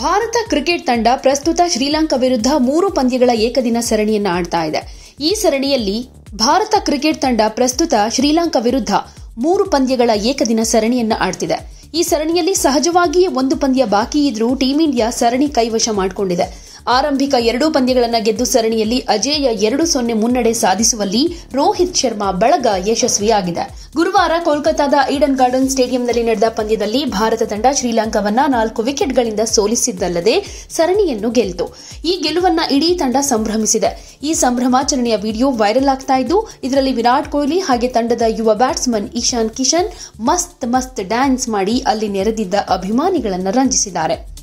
Bharat cricket ತಂಡ ಪ್ರಸ್ತುತ ಶ್ರೀಲಂಕಾ ವಿರುದ್ಧ ಮೂರು ಪಂದ್ಯಗಳ ಏಕದಿನ ಸರಣಿಯನ್ನು ಆಡ್ತಾ ಇದೆ. ಈ ಸರಣಿಯಲ್ಲಿ ಭಾರತ ಕ್ರಿಕೆಟ್ ತಂಡ ಪ್ರಸ್ತುತ ಶ್ರೀಲಂಕಾ ವಿರುದ್ಧ ಮೂರು ಪಂದ್ಯಗಳ ಏಕದಿನ ಸರಣಿಯನ್ನು ಆಡ್ತಿದೆ. ಈ ಸರಣಿಯಲ್ಲಿ ಸಹಜವಾಗಿಯೇ ಒಂದು ಪಂದ್ಯ ಬಾಕಿ ಇದ್ರೂ ಟೀಂ ಇಂಡಿಯಾ ಸರಣಿ ಕೈವಶ ಮಾಡಿಕೊಂಡಿದೆ. ಆರಂಭಿಕ ಎರಡೂ ಪಂದ್ಯಗಳನ್ನು ಗೆದ್ದು ಸರಣಿಯಲ್ಲಿ ಅಜೇಯ ಎರಡು ಸೊನ್ನೆ ಮುನ್ನಡೆ ಸಾಧಿಸುವಲ್ಲಿ ರೋಹಿತ್ ಶರ್ಮಾ ಬಳಗ ಯಶಸ್ವಿಯಾಗಿದೆ. ಗುರುವಾರ ಕೋಲ್ಕತ್ತಾದ ಈಡನ್ ಗಾರ್ಡನ್ ಸ್ಟೇಡಿಯಂನಲ್ಲಿ ನಡೆದ ಪಂದ್ಯದಲ್ಲಿ ಭಾರತ ತಂಡ ಶ್ರೀಲಂಕಾವನ್ನ ನಾಲ್ಕು ವಿಕೆಟ್ಗಳಿಂದ ಸೋಲಿಸಿದ್ದಲ್ಲದೆ ಸರಣಿಯನ್ನು ಗೆಲ್ತು. ಈ ಗೆಲುವನ್ನ ಇಡೀ ತಂಡ ಸಂಭ್ರಮಿಸಿದೆ. ಈ ಸಂಭ್ರಮಾಚರಣೆಯ ವಿಡಿಯೋ ವೈರಲ್ ಆಗ್ತಾ ಇದ್ದು, ಇದರಲ್ಲಿ ವಿರಾಟ್ ಕೊಹ್ಲಿ ಹಾಗೆ ತಂಡದ ಯುವ ಬ್ಯಾಟ್ಸ್ಮನ್ ಇಶಾನ್ ಕಿಶನ್ ಮಸ್ತ್ ಮಸ್ತ್ ಡ್ಯಾನ್ಸ್ ಮಾಡಿ ಅಲ್ಲಿ ನೆರೆದಿದ್ದ ಅಭಿಮಾನಿಗಳನ್ನು ರಂಜಿಸಿದ್ದಾರೆ.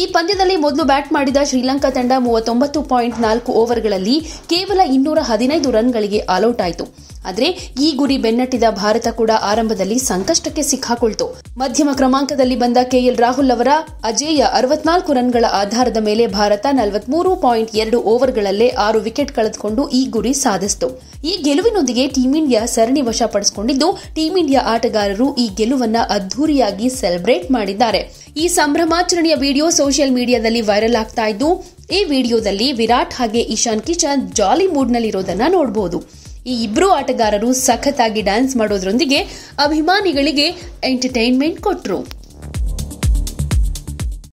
ಈ ಪಂದ್ಯದಲ್ಲಿ ಮೊದಲು ಬ್ಯಾಟ್ ಮಾಡಿದ ಶ್ರೀಲಂಕಾ ತಂಡ ಮೂವತ್ತೊಂಬತ್ತು ಪಾಯಿಂಟ್ ನಾಲ್ಕು ಓವರ್ಗಳಲ್ಲಿ ಕೇವಲ ಇನ್ನೂರ ಹದಿನೈದು ರನ್ಗಳಿಗೆ ಆಲ್ಔಟ್ ಆಯಿತು. ಆದರೆ ಈ ಗುರಿ ಬೆನ್ನಟ್ಟಿದ ಭಾರತ ಕೂಡ ಆರಂಭದಲ್ಲಿ ಸಂಕಷ್ಟಕ್ಕೆ ಸಿಕ್ಕಾಕೊಳ್ತು. ಮಧ್ಯಮ ಕ್ರಮಾಂಕದಲ್ಲಿ ಬಂದ ಕೆಎಲ್ ರಾಹುಲ್ ಅವರ ಅಜೇಯ ಅರವತ್ನಾಲ್ಕು ರನ್ಗಳ ಆಧಾರದ ಮೇಲೆ ಭಾರತ ನಲವತ್ಮೂರು ಪಾಯಿಂಟ್ ಎರಡು ಓವರ್ಗಳಲ್ಲೇ ಆರು ವಿಕೆಟ್ ಕಳೆದುಕೊಂಡು ಈ ಗುರಿ ಸಾಧಿಸಿತು. ಈ ಗೆಲುವಿನೊಂದಿಗೆ ಟೀಂ ಇಂಡಿಯಾ ಸರಣಿ ವಶಪಡಿಸಿಕೊಂಡಿದ್ದು ಟೀಂ ಇಂಡಿಯಾ ಆಟಗಾರರು ಈ ಗೆಲುವನ್ನ ಅದ್ದೂರಿಯಾಗಿ ಸೆಲೆಬ್ರೇಟ್ ಮಾಡಿದ್ದಾರೆ. ಈ ಸಂಭ್ರಮಾಚರಣೆಯ ವಿಡಿಯೋ ಸೋಷಿಯಲ್ ಮೀಡಿಯಾದಲ್ಲಿ ವೈರಲ್ ಆಗ್ತಾ ಇದ್ದು, ಈ ವಿಡಿಯೋದಲ್ಲಿ ವಿರಾಟ್ ಹಾಗೆ ಇಶಾನ್ ಕಿಶನ್ ಜಾಲಿ ಮೂಡ್ನಲ್ಲಿರೋದನ್ನ ನೋಡಬಹುದು ಈ ಇಬ್ಬರು ಆಟಗಾರರು ಸಖತ್ತಾಗಿ ಡ್ಯಾನ್ಸ್ ಮಾಡೋದ್ರೊಂದಿಗೆ ಅಭಿಮಾನಿಗಳಿಗೆ ಎಂಟರ್ಟೈನ್ಮೆಂಟ್ ಕೊಟ್ರು.